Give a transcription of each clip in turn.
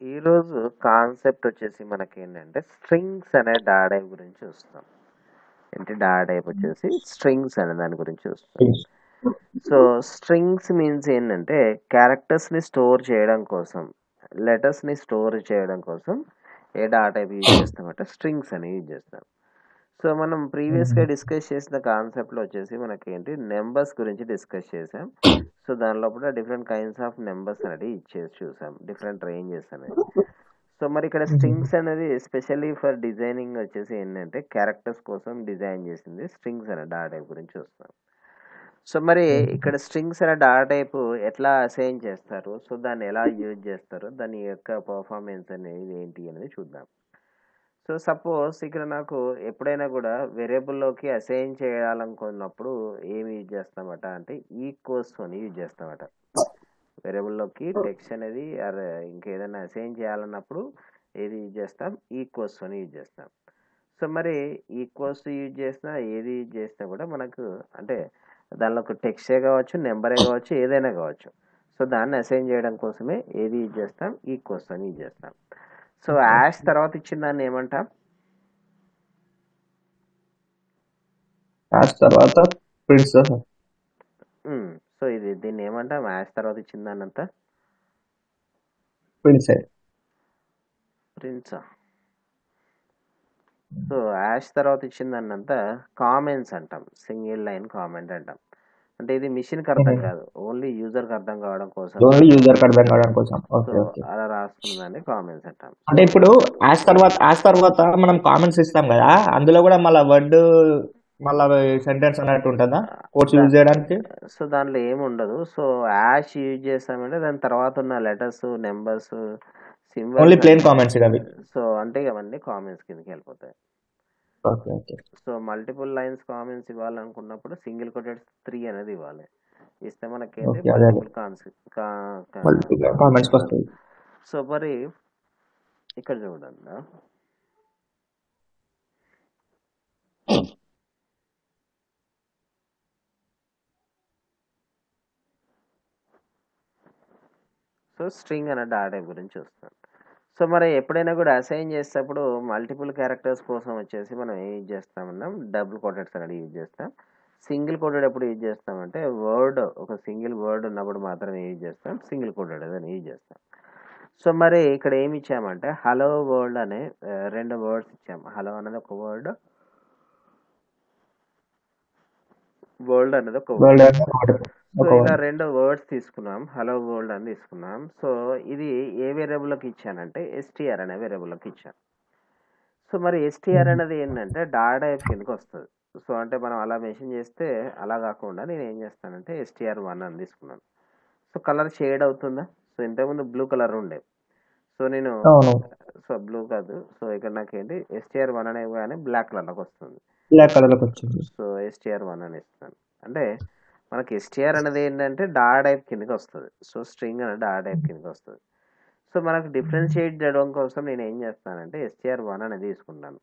ఈరోజు కాన్సెప్ట్ వచ్చేసి మనకేంటంటే స్ట్రింగ్స్ అనే డాటైప్ గురించి చూస్తాం. ఏంటి డాటైప్ వచ్చేసి స్ట్రింగ్స్ అనే దాని గురించి చూస్తాం. సో స్ట్రింగ్స్ మీన్స్ ఏంటంటే క్యారెక్టర్స్ని స్టోర్ చేయడం కోసం లెటర్స్ని స్టోర్ చేయడం కోసం ఏ డాటైప్ యూజ్ చేస్తామంటే స్ట్రింగ్స్ అని యూజ్ చేస్తాం. సో మనం ప్రీవియస్గా డిస్కస్ చేసిన కాన్సెప్ట్లో వచ్చేసి మనకి ఏంటి నెంబర్స్ గురించి డిస్కస్ చేసాం. సో దాని లోపల డిఫరెంట్ కైండ్స్ ఆఫ్ నెంబర్స్ అనేది ఇచ్చేసి చూసాం. డిఫరెంట్ రేంజెస్ అనేది. సో మరి ఇక్కడ స్ట్రింగ్స్ అనేది ఎస్పెషల్లీ ఫర్ డిజైనింగ్ వచ్చేసి ఏంటంటే క్యారెక్టర్స్ కోసం డిజైన్ చేసింది స్ట్రింగ్స్ అనే డాటా టైప్ గురించి చూస్తాం. సో మరి ఇక్కడ స్ట్రింగ్స్ అనే డాటా టైప్ ఎట్లా అసైన్ చేస్తారు? సో దాన్ని ఎలా యూజ్ చేస్తారు? దాని యొక్క పర్ఫార్మెన్స్ అనేది ఏంటి అనేది చూద్దాం. సో సపోజ్ ఇక్కడ నాకు ఎప్పుడైనా కూడా వేరియబుల్లోకి అసైన్ చేయాలనుకున్నప్పుడు ఏమి యూజ్ చేస్తామట అంటే ఈక్వల్స్ అని యూజ్ చేస్తామట. వేరియబుల్లోకి టెక్స్ట్ అనేది ఇంకేదైనా అసైన్ చేయాలన్నప్పుడు ఏది యూజ్ చేస్తాం? ఈక్వల్స్ అని యూజ్ చేస్తాం. సో మరి ఈక్వల్స్ యూజ్ చేసినా ఏది యూజ్ చేసినా కూడా మనకు అంటే దానిలో ఒక టెక్స్టే కావచ్చు నెంబరే కావచ్చు ఏదైనా కావచ్చు. సో దాన్ని అసైన్ చేయడం కోసమే ఏది యూజ్ చేస్తాం? ఈక్వల్స్ అని యూజ్ చేస్తాం. సో యాష్ తర్వాత ఇచ్చిన దాన్ని ఏమంటాం? యాష్ తర్వాత ప్రింట్స్ సో ఇది దీన్ని ఏమంటాం? యాష్ తర్వాత ఇచ్చిన దాన్ని అంతా ప్రింట్స్ సో యాష్ తర్వాత ఇచ్చిన దాన్ని అంతా కామెంట్స్ అంటాం. సింగిల్ లైన్ కామెంట్ అంటాం. అంటే ఇది మిషన్కి అర్థం కాదు. ఓన్లీ యూజర్కి అర్థం కావడం కోసం. ఓన్లీ యూజర్ అర్థం కావడం కోసం. సో ఓకే ఓకే అలా రాసుకున్నదాన్ని కామెంట్స్ అంటాం. అంటే ఇప్పుడు యాష్ తర్వాత యాష్ తర్వాత మనం కామెంట్స్ ఇస్తాం కదా అందులో కూడా మళ్ళీ వర్డ్ మళ్ళీ సెంటెన్స్ అన్నట్టు ఉంటుందా? కోర్స్ యూజ్ చేయడానికి? సో దాంట్లో ఏమి ఉండదు. సో యాష్ యూజ్ చేస్తామంటే దాని తర్వాత ఉన్న letters numbers only plain comments అవి. సో అంటే అవన్నీ కామెంట్స్ కిందకి వెళ్ళిపోతాయి. Okay okay. So multiple lines comments ఇవ్వాలనుకున్నప్పుడు single quoted three అనేది ఇవ్వాలి. ఇస్తే మనకేంటి ఓకే అదే. అదే మల్టిపుల్ కాన్స్ మల్టిపుల్ కామెంట్స్కి వస్తుంది సో మరి ఇక్కడ చూడండి. సో స్ట్రింగ్ అనే డాటా గురించి చూస్తాం సో మరి ఎప్పుడైనా కూడా అసైన్ చేసేటప్పుడు మల్టిపుల్ క్యారెక్టర్స్ కోసం వచ్చేసి మనం ఏం యూజ్ చేస్తామన్నాం డబుల్ కోటెడ్స్ అనేది యూజ్ చేస్తాం. సింగిల్ కోటెడ్ ఎప్పుడు యూజ్ చేస్తామంటే వర్డ్ ఒక సింగిల్ వర్డ్ ఉన్నప్పుడు మాత్రమే యూజ్ చేస్తాం. సింగిల్ కోటెడ్ అని యూజ్ చేస్తాం. సో మరి ఇక్కడ ఏమి ఇచ్చామంటే హలో వరల్డ్ అనే రెండు వర్డ్స్ ఇచ్చాం. హలో అనేది ఒక వర్డ్ వరల్డ్ అనేది ఒక వర్డ్ వరల్డ్ సో ఒక ఇలా రెండు వర్డ్స్ తీసుకున్నాం. హలో వరల్డ్ అని తీసుకున్నాం. సో ఇది ఏ వేరియబుల్కి ఇచ్చానంటే ఎస్టీఆర్ అనే వేరియబుల్కి ఇచ్చాను. సో మరి ఎస్టీఆర్ అనేది ఏంటంటే డాటా కిందకి వస్తుంది. సో అంటే మనం అలా మెన్షన్ చేస్తే అలా కాకుండా నేను ఏం చేస్తానంటే ఎస్టీఆర్ వన్ అని తీసుకున్నాను. సో కలర్ షేడ్ అవుతుందా? సో ఇంతకుముందు బ్లూ కలర్ ఉండే. సో నేను అవును. సో బ్లూ కాదు. సో ఇక్కడ నాకేంటి? ఎస్టీఆర్ వన్ అనే కానీ బ్లాక్ కలర్లోకి వస్తుంది. వచ్చింది. సో ఎస్టీఆర్ వన్ అని ఇస్తాను అంటే మనకి ఎస్టీఆర్ అనేది ఏంటంటే డా టైప్ కిందకి వస్తుంది. సో స్ట్రింగ్ అనేది డా టైప్ కిందకి వస్తుంది. సో మనకు డిఫరెన్షియేట్ చేయడం కోసం నేను ఏం చేస్తానంటే ఎస్టీఆర్ వన్ అనేది తీసుకుంటాను.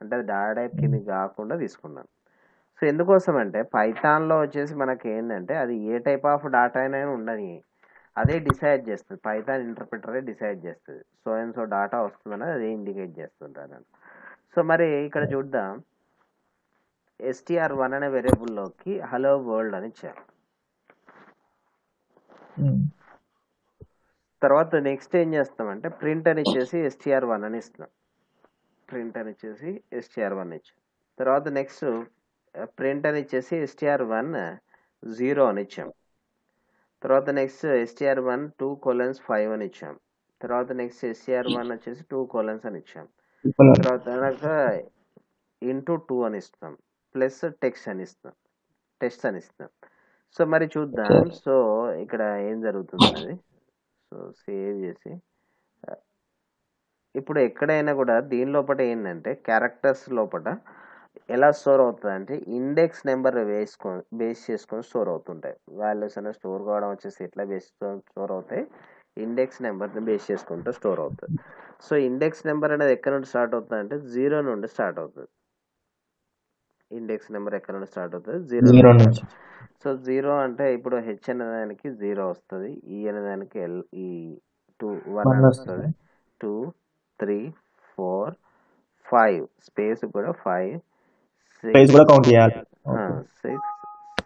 అంటే అది డా టైప్ కిందకి కాకుండా తీసుకున్నాను. సో ఎందుకోసం అంటే పైథాన్లో వచ్చేసి మనకి ఏంటంటే అది ఏ టైప్ ఆఫ్ డాటా అయినా ఉండని అదే డిసైడ్ చేస్తుంది. పైథాన్ ఇంటర్ప్రిటరే డిసైడ్ చేస్తుంది. సో అండ్ సో డాటా వస్తుందని అదే ఇండికేట్ చేస్తుంటాను సో మరి ఇక్కడ చూద్దాం. ఎస్టీఆర్ వన్ అనే వేరియబుల్లోకి హలో వరల్డ్ అని ఇచ్చారు. తర్వాత నెక్స్ట్ ఏం చేస్తామంటే ప్రింట్ అని ఇచ్చేసి ఎస్టీఆర్ వన్ అని ఇస్తున్నాం. ప్రింట్ అని ఇచ్చేసి ఎస్టీఆర్ వన్ ఇచ్చాం. తర్వాత నెక్స్ట్ ప్రింట్ అని ఇచ్చేసి ఎస్టీఆర్ వన్ జీరో అని ఇచ్చాం. తర్వాత next STR one two colons five అని ఇచ్చాం. తర్వాత నెక్స్ట్ ఎస్టీఆర్ వన్ వచ్చేసి టూ కొలన్స్ అని ఇచ్చాం. తర్వాత ఇంటూ టూ అని ఇస్తాం ప్లస్ టెక్స్ట్ అని ఇస్తాం టెక్స్ట్ అని ఇస్తాం సో మరి చూద్దాం. సో ఇక్కడ ఏం జరుగుతుంది అనేది సో సేవ్ చేసి ఇప్పుడు ఎక్కడైనా కూడా దీని లోపల ఏంటంటే క్యారెక్టర్స్ లోపల ఎలా స్టోర్ అవుతుంది అంటే ఇండెక్స్ నెంబర్ వేసుకో బేస్ చేసుకొని స్టోర్ అవుతుంటాయి. వాల్యూస్ అనేవి స్టోర్ కావడం వచ్చేసి ఎట్లా బేస్ స్టోర్ అవుతాయి? ఇండెక్స్ నెంబర్ని బేస్ చేసుకుంటూ స్టోర్ అవుతుంది సో ఇండెక్స్ నెంబర్ అనేది ఎక్కడ నుండి స్టార్ట్ అవుతుంది అంటే జీరో నుండి స్టార్ట్ అవుతుంది. ఇండెక్స్ నెంబర్ ఎక్కడ నుండి స్టార్ట్ అవుతుంది? జీరో నుంచి. సో జీరో అంటే ఇప్పుడు హెచ్ అనే దానికి జీరో వస్తుంది. ఈ అనే దానికి ఎల్ ఈ టూ వన్ వస్తుంది. Two three four five. Space కూడా ఫైవ్ సిక్స్ కూడా కౌంట్ చేయాలి. Okay six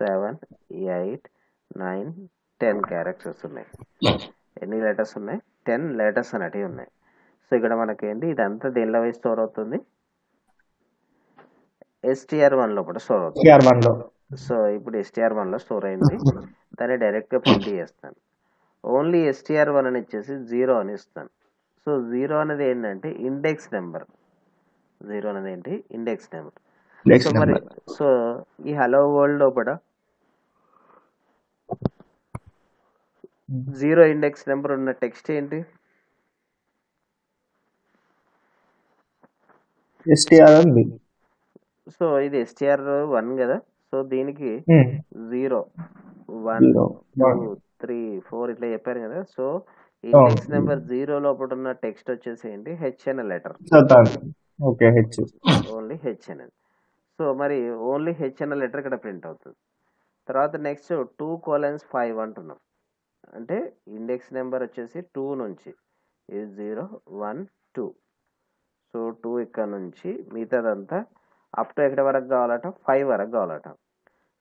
seven eight nine ten characters ఉన్నాయి. ఎన్ని లెటర్స్ ఉన్నాయి? టెన్ లెటర్స్ అనేటివి ఉన్నాయి. సో ఇక్కడ మనకేంటి? ఇదంతా దేనిలో స్టోర్ అవుతుంది? ఎస్టీఆర్ వన్ లోపల స్టోర్ అవుతుంది. వన్లో. సో ఇప్పుడు ఎస్టీఆర్ వన్లో స్టోర్ అయింది. దాన్ని డైరెక్ట్గా ప్రింట్ చేస్తాను. ఓన్లీ ఎస్టీఆర్ వన్ అని ఇచ్చేసి జీరో అని ఇస్తాను. సో జీరో అనేది ఏంటంటే ఇండెక్స్ నెంబర్ జీరో అనేది ఏంటి? ఇండెక్స్ నెంబర్ సో మరి సో ఈ హలో వరల్డ్ లోపల జీరో ఇండెక్స్ నెంబర్ ఉన్న టెక్స్ట్ ఏంటి? ఎస్టీఆర్ ఉంది సో ఇది ఎస్టీఆర్ వన్ కదా. సో దీనికి zero one two three four ఇట్లా చెప్పారు కదా. సో ఇండెక్స్ నెంబర్ జీరో లోపల ఉన్న టెక్స్ట్ వచ్చేసి ఏంటి? హెచ్ఎన్ఎల్ లెటర్ చదువుతాను okay H only HNL so మరి ఓన్లీ హెచ్ఎన్ఎల్ లెటర్ ఇక్కడ ప్రింట్ అవుతుంది. తర్వాత నెక్స్ట్ టూ కోలెన్స్ ఫైవ్ అంటున్నాం. అంటే ఇండెక్స్ నెంబర్ వచ్చేసి టూ నుంచి ఇది zero one two so two ఇక్కడ నుంచి మిగతాదంతా అప్ టు ఎక్కడ వరకు కావాలట? ఫైవ్ వరకు కావాలట.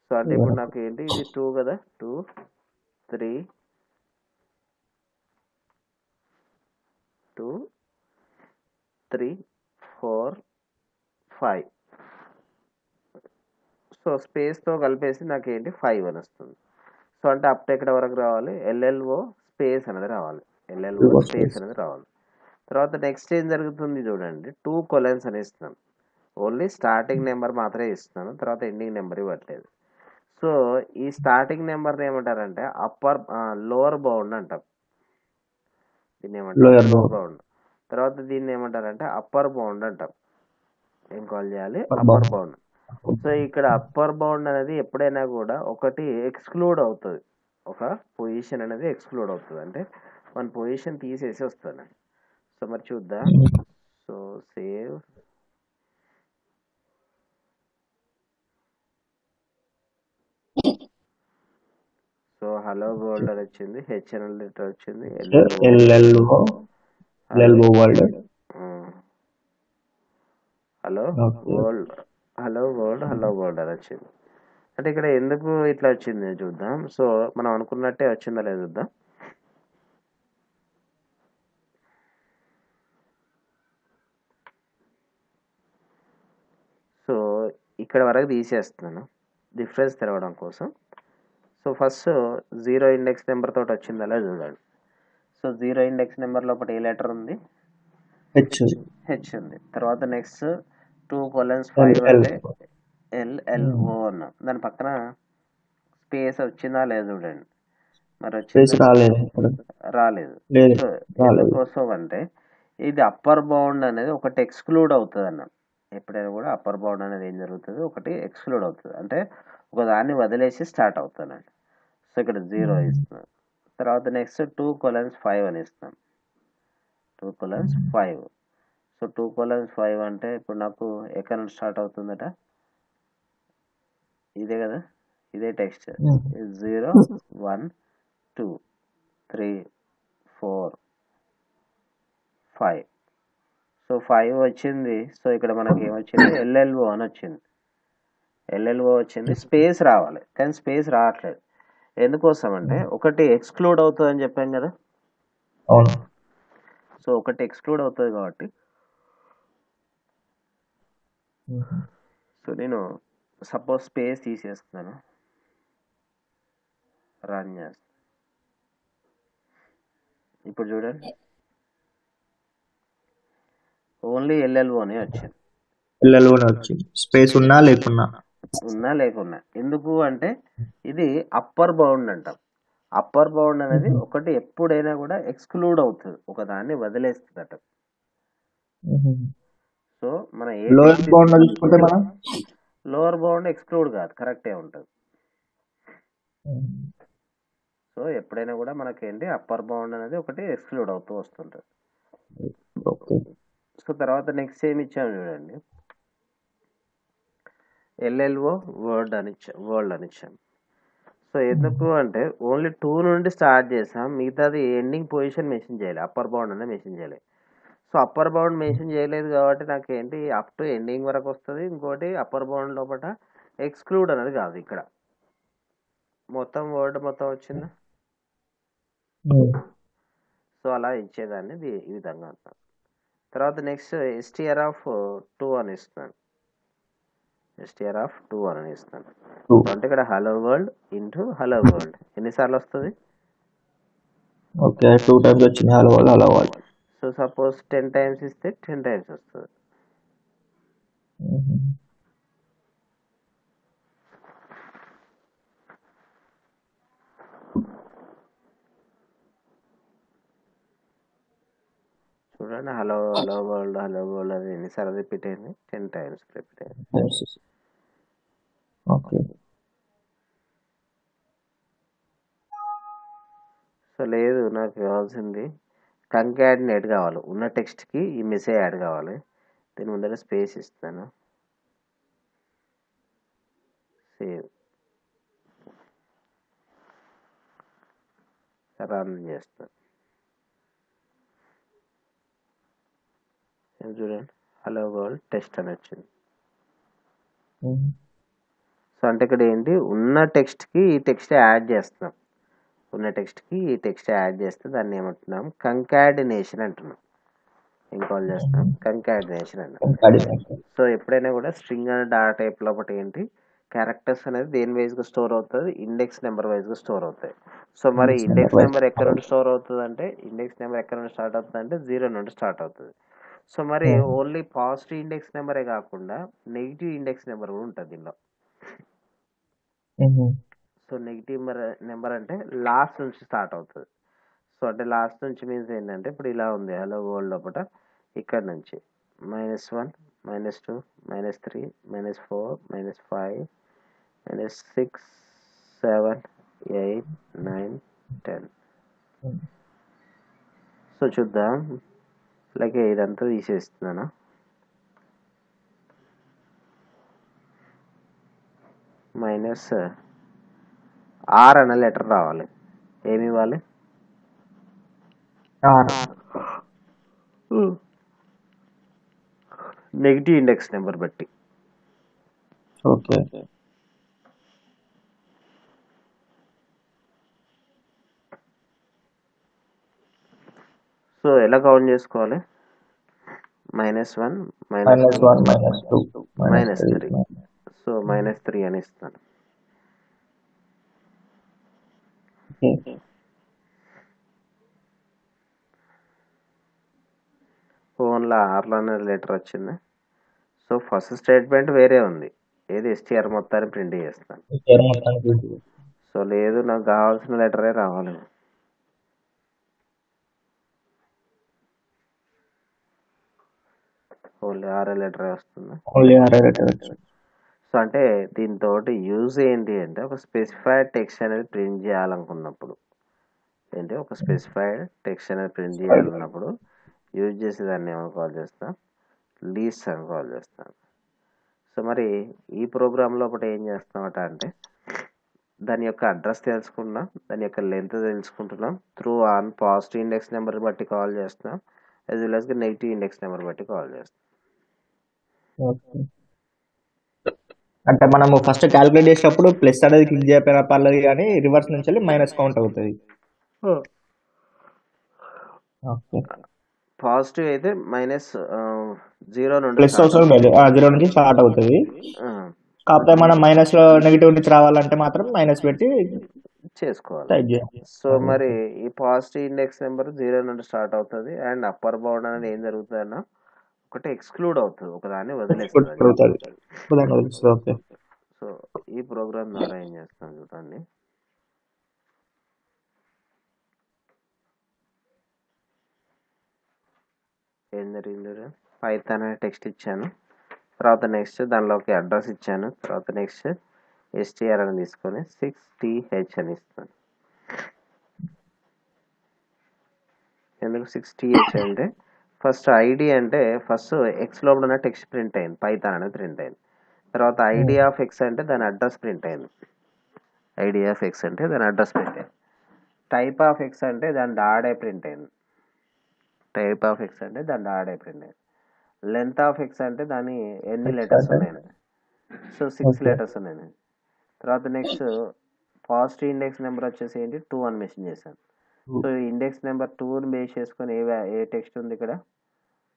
సో అంటే ఇప్పుడు నాకు ఏంటి? ఇది టూ కదా? Two three two three four five so స్పేస్తో కలిపేసి నాకు ఏంటి? ఫైవ్ అని వస్తుంది. సో అంటే అప్ టు ఎక్కడ వరకు రావాలి? ఎల్ఎల్ఓ స్పేస్ అనేది రావాలి. ఎల్ఎల్ఓ స్పేస్ అనేది రావాలి. తర్వాత నెక్స్ట్ ఏం జరుగుతుంది చూడండి. టూ కొలెన్స్ అని ఇస్తున్నాను ఓన్లీ స్టార్టింగ్ నెంబర్ మాత్రమే ఇస్తున్నాను తర్వాత ఎండింగ్ నెంబర్ ఇవ్వట్లేదు. సో ఈ స్టార్టింగ్ నెంబర్ ఏమంటారంటే అప్పర్ లోవర్ బౌండ్ అంటాం. దీన్ని ఏమంటారు? లోవర్. బౌండ్. తర్వాత దీన్ని ఏమంటారంటే అప్పర్ బౌండ్ అంటాం. ఏం కాల్ చేయాలి? అప్పర్. బౌండ్. సో ఇక్కడ అప్పర్ బౌండ్ అనేది ఎప్పుడైనా కూడా ఒకటి ఎక్స్క్లూడ్ అవుతుంది. ఒక పొజిషన్ అనేది ఎక్స్క్లూడ్ అవుతుంది. అంటే మన పొజిషన్ తీసేసి వస్తుంది. సో మరి చూద్దాం. So save. So hello world అని వచ్చింది హెచ్ఎన్ఎల్ లెటర్ వచ్చింది LLO LLO world. Hello. World hello world hello world అని వచ్చింది. అంటే ఇక్కడ ఎందుకు ఇట్లా వచ్చింది చూద్దాం. సో మనం అనుకున్నట్టే వచ్చిందా లేదా చూద్దాం. సో ఇక్కడ వరకు తీసేస్తున్నాను. డిఫరెన్స్ తెరవడం కోసం. So first zero index number తోటి వచ్చిందా లేదా చూడండి. సో జీరో ఇండెక్స్ నెంబర్ లోపల ఏ లెటర్ ఉంది? హెచ్ హెచ్ ఉంది. తర్వాత next two colons five L అంటే ఎల్ ఎల్ ఓ అన్నాం. దాని పక్కన స్పేస్ వచ్చిందా లేదు చూడండి. మరి వచ్చిందా. రాలేదు. రాలేదు. లేదు. సో రాలేదు. ఎందుకోసం అంటే ఇది అప్పర్ బౌండ్ అనేది ఒకటి ఎక్స్క్లూడ్ అవుతుంది అన్న. ఎప్పుడైనా కూడా అప్పర్ బౌండ్ అనేది ఏం జరుగుతుంది? ఒకటి ఎక్స్క్లూడ్ అవుతుంది. అంటే ఒక దాన్ని వదిలేసి స్టార్ట్ అవుతానండి సో ఇక్కడ జీరో ఇస్తున్నాం తర్వాత నెక్స్ట్ టూ కొలన్స్ ఫైవ్ అని ఇస్తాం. Two colons five. So two colons five అంటే ఇప్పుడు నాకు ఎక్కడ నుంచి స్టార్ట్ అవుతుందట? ఇదే కదా? ఇదే text. Zero one two three four five so five వచ్చింది. సో ఇక్కడ మనకి ఏమొచ్చింది? ఎల్ఎల్ఓ అని వచ్చింది. ఎల్ఎల్ఓ వచ్చింది. స్పేస్ రావాలి. కానీ స్పేస్ రావట్లేదు. ఎందుకోసం అంటే ఒకటి ఎక్స్క్లూడ్ అవుతుంది అని చెప్పాం కదా? అవును. సో ఒకటి ఎక్స్క్లూడ్ అవుతుంది కాబట్టి. సో నేను సపోజ్ స్పేస్ తీసేస్తున్నాను. రన్ చేస్తాను ఇప్పుడు చూడండి. ఓన్లీ ఎల్ఎల్ఓనే వచ్చింది. ఎల్ఎల్ఓనే వచ్చింది. స్పేస్ ఉన్నా లేకున్నా. ఉన్నా లేకున్నా. ఎందుకు అంటే ఇది అప్పర్ బౌండ్ అంటాం. అప్పర్ బౌండ్ అనేది ఒకటి ఎప్పుడైనా కూడా ఎక్స్క్లూడ్ అవుతుంది. ఒక దాన్ని వదిలేస్తుందట సో మన లోవర్ బౌండ్ ఎక్స్క్లూడ్ కాదు. కరెక్టే ఉంటుంది. సో ఎప్పుడైనా కూడా మనకేంటి? అప్పర్ బౌండ్ అనేది ఒకటి ఎక్స్క్లూడ్ అవుతూ వస్తుంటుంది. సో తర్వాత నెక్స్ట్ ఏమి ఇచ్చాము చూడండి. ఎల్ఎల్ఓ వర్డ్ అని వరల్డ్ అని ఇచ్చాం. సో ఎందుకు అంటే ఓన్లీ టూ నుండి స్టార్ట్ చేసాం మిగతాది ఎండింగ్ పొజిషన్ మెన్షన్ చేయాలి అప్పర్ బౌండ్ అనేది మెన్షన్ చేయాలి. సో అప్పర్ బౌండ్ మెన్షన్ చేయలేదు కాబట్టి నాకు ఏంటి అప్ టు ఎండింగ్ వరకు వస్తుంది ఇంకోటి అప్పర్ బౌండ్ లోపల ఎక్స్క్లూడ్ అనేది కాదు ఇక్కడ. మొత్తం వర్డ్ మొత్తం వచ్చిందా? సో అలా ఇచ్చేదాన్ని ఈ విధంగా అంటాను తర్వాత నెక్స్ట్ ఎస్టీఆర్ ఆఫ్ టూ అని ఇస్తున్నాను. ఎస్టీఆర్ ఆఫ్ టూ అని ఇస్తాను అంటే ఇక్కడ hello world into hello world ఎన్నిసార్లు వస్తుంది? ఓకే టూ టైమ్స్ వచ్చింది. హలో వాళ్ళు హలో వాళ్ళు సో సపోజ్ టెన్ టైమ్స్ ఇస్తే టెన్ టైమ్స్ వస్తుంది. చూడండి hello hello world hello world అది ఎన్నిసార్లు రిపీట్ అయింది? టెన్ టైమ్స్ రిపీట్ అయింది. ఓకే. సో లేదు నాకు కావాల్సింది కంకాడినేట్ కావాలి. ఉన్న టెక్స్ట్కి ఈ మెసేజ్ యాడ్ కావాలి. దీని ముందర స్పేస్ ఇస్తాను సేవ్ రన్ చేస్తాను ఏం చూడండి? హలో వరల్డ్ టెస్ట్ అని వచ్చింది. సో అంటే ఇక్కడ ఏంటి? ఉన్న టెక్స్ట్కి ఈ టెక్స్ట్ యాడ్ చేస్తున్నాం. ఉన్న టెక్స్ట్కి ఈ టెక్స్ట్ యాడ్ చేస్తే దాన్ని ఏమంటున్నాం? కంకాడినేషన్ అంటున్నాం. ఏం కాల్ చేస్తాం కంకాడినేషన్ అంటాం సో ఎప్పుడైనా కూడా స్ట్రింగ్ అనే డాటా టైప్ లోపల ఏంటి? క్యారెక్టర్స్ అనేది దేని వైజ్గా స్టోర్ అవుతుంది? ఇండెక్స్ నెంబర్ వైజ్గా స్టోర్ అవుతాయి. సో మరి ఇండెక్స్ నెంబర్. ఎక్కడ నుండి స్టోర్ అవుతుంది అంటే ఇండెక్స్ నెంబర్ ఎక్కడ నుండి స్టార్ట్ అవుతుంది అంటే జీరో నుండి స్టార్ట్ అవుతుంది. సో మరి. ఓన్లీ పాజిటివ్ ఇండెక్స్ నెంబరే కాకుండా నెగిటివ్ ఇండెక్స్ నెంబర్ కూడా ఉంటుంది దీనిలో. సో నెగిటివ్ నెంబర్ అంటే లాస్ట్ నుంచి స్టార్ట్ అవుతుంది. సో అంటే లాస్ట్ నుంచి మీన్స్ ఏంటంటే ఇప్పుడు ఇలా ఉంది. హలో వరల్డ్ లోపల ఇక్కడ నుంచి. Minus one minus two minus three minus four minus five minus six seven eight nine ten so చూద్దాం. అలాగే ఇదంతా తీసేస్తున్నాను? మైనస్ ఆర్ అనే లెటర్ రావాలి. ఏమి ఇవ్వాలి? నెగిటివ్ ఇండెక్స్ నెంబర్ బట్టి ఓకే. సో ఎలా కౌంట్ చేసుకోవాలి? Minus one minus minus one minus two. Minus three. So minus three అని ఇస్తాను. ఓన్లో ఆర్లో అనే లెటర్ వచ్చింది. సో ఫస్ట్ స్టేట్మెంట్ వేరే ఉంది. ఏది ఎస్టీఆర్ మొత్తాన్ని ప్రింట్ చేస్తాను. సో లేదు నాకు కావాల్సిన లెటరే రావాలి. ఓన్లీ ఆర్ఏ లెటరే వస్తుంది. ఓన్లీ ఆర్ లెటర్ సో అంటే దీంతో యూజ్ ఏంటి అంటే ఒక స్పెసిఫైడ్ టెక్స్ట్ అనేది ప్రింట్ చేయాలనుకున్నప్పుడు. ఏంటి? ఒక స్పెసిఫైడ్ టెక్స్ట్ అనేది ప్రింట్ చేయాలన్నప్పుడు యూజ్ చేసే దాన్ని ఏమని కాల్ చేస్తాం? లీస్ట్ అని కాల్ చేస్తాం. సో మరి ఈ ప్రోగ్రామ్ లోపల ఏం చేస్తామట అంటే దాని యొక్క అడ్రస్ తెలుసుకుంటున్నాం దాని యొక్క లెంత్ తెలుసుకుంటున్నాం through on positive index number బట్టి కాల్ చేస్తున్నాం as well as negative index number బట్టి కాల్ చేస్తాం. అంటే మనము ఫస్ట్ క్యాలిక్యులేట్ చేసేటప్పుడు ప్లస్ అనేది క్లిక్ చేయకపోయినా పర్లేదు కానీ రివర్స్ నుంచి వెళ్ళి మైనస్ కౌంట్ అవుతుంది. ఓకే. పాజిటివ్ అయితే మైనస్ జీరో నుండి ప్లస్ అవసరం లేదు. జీరో నుంచి స్టార్ట్ అవుతుంది. ఆ, కాకపోతే మనం మైనస్లో నెగిటివ్ నుంచి రావాలంటే మాత్రం మైనస్ పెట్టి చేసుకోవాలి. సో మరి ఈ పాజిటివ్ ఇండెక్స్ నెంబర్ జీరో నుండి స్టార్ట్ అవుతుంది. అండ్ అప్పర్ బౌండ్ అనేది ఏం జరుగుతుందన్న ఒకటి ఎక్స్క్లూడ్ అవుతుంది ఒకదాన్ని వదిలేస్తుంది సో ఈ ప్రోగ్రామ్ ద్వారా ఏం చేస్తాం చూడండి. ఏం జరిగింది పైథాన్ అనే టెక్స్ట్ ఇచ్చాను. తర్వాత నెక్స్ట్ దానిలోకి అడ్రస్ ఇచ్చాను. తర్వాత నెక్స్ట్ ఎస్టీఆర్ అని తీసుకొని సిక్స్ టీహెచ్ అని ఇస్తాను. ఎందుకు సిక్స్ టీహెచ్ అంటే ఫస్ట్ ఐడి అంటే ఫస్ట్ ఎక్స్ లోపల ఉన్న టెక్స్ట్ ప్రింట్ అయింది. పైథాన్ అనేది ప్రింట్ అయింది. తర్వాత ఐడి ఆఫ్ ఎక్స్ అంటే దాని అడ్రస్ ప్రింట్ అయింది. ఐడి ఆఫ్ ఎక్స్ అంటే దాని అడ్రస్ పెట్టాను టైప్ ఆఫ్ ఎక్స్ అంటే దాని డాడే ప్రింట్ అయింది. టైప్ ఆఫ్ ఎక్స్ అంటే దాని డాడే ప్రింట్ అయింది. లెంత్ ఆఫ్ ఎక్స్ అంటే దాని ఎన్ని లెటర్స్? ఉన్నాయి సో సిక్స్. లెటర్స్ ఉన్నాయి తర్వాత నెక్స్ట్ పాజిటివ్ ఇండెక్స్ నెంబర్ వచ్చేసి ఏంటి? టూ అని మెన్షన్ చేశాను. సో ఇండెక్స్ నెంబర్ టూని బేస్ చేసుకొని ఏ ఏ టెక్స్ట్ ఉంది ఇక్కడ?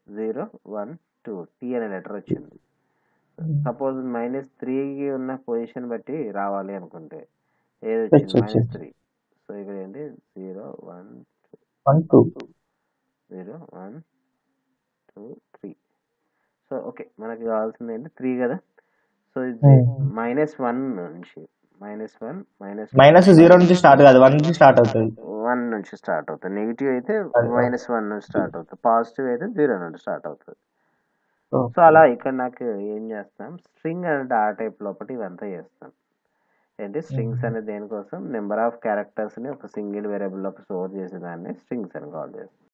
జీరో వన్ టూ టీ అనే లెటర్ వచ్చింది. సపోజ్ మైనస్ త్రీకి ఉన్న పొజిషన్ బట్టి రావాలి అనుకుంటే ఏది వచ్చింది? మైనస్. త్రీ. సో ఇక్కడ ఏంటి? Zero one one two. Zero one two three. So okay మనకి కావాల్సింది ఏంటి? త్రీ కదా? సో ఇది Hmm. మైనస్ వన్ నుంచి minus one minus minus zero నుంచి స్టార్ట్ కాదు వన్ నుంచి స్టార్ట్ అవుతుంది. వన్ నుంచి స్టార్ట్ అవుతుంది. నెగిటివ్ అయితే. మైనస్ వన్ నుంచి స్టార్ట్ అవుతుంది. పాజిటివ్ అయితే జీరో నుంచి స్టార్ట్ అవుతుంది. So Okay. అలా ఇక్కడ నాకు ఏం చేస్తాం స్ట్రింగ్ అంటే ఆ టైప్ లోపల ఇవంతా చేస్తాం ఏంటి? స్ట్రింగ్స్ అనేది దేనికోసం? నెంబర్ ఆఫ్ క్యారెక్టర్స్ని ఒక సింగిల్ వేరియబుల్లోకి స్టోర్ చేసేదాన్ని స్ట్రింగ్స్ అని కాల్ చేస్తాం